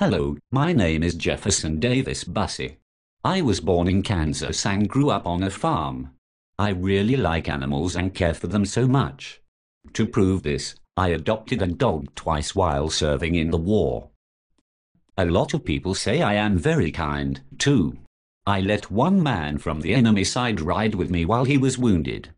Hello, my name is Jefferson Davis Bussey. I was born in Kansas and grew up on a farm. I really like animals and care for them so much. To prove this, I adopted a dog twice while serving in the war. A lot of people say I am very kind, too. I let one man from the enemy side ride with me while he was wounded.